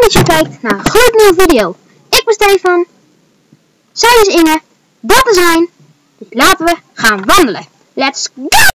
Dat je kijkt naar een gloednieuwe video. Ik ben Stefan. Zij is Inge. Dat is Hein. Dus laten we gaan wandelen. Let's go!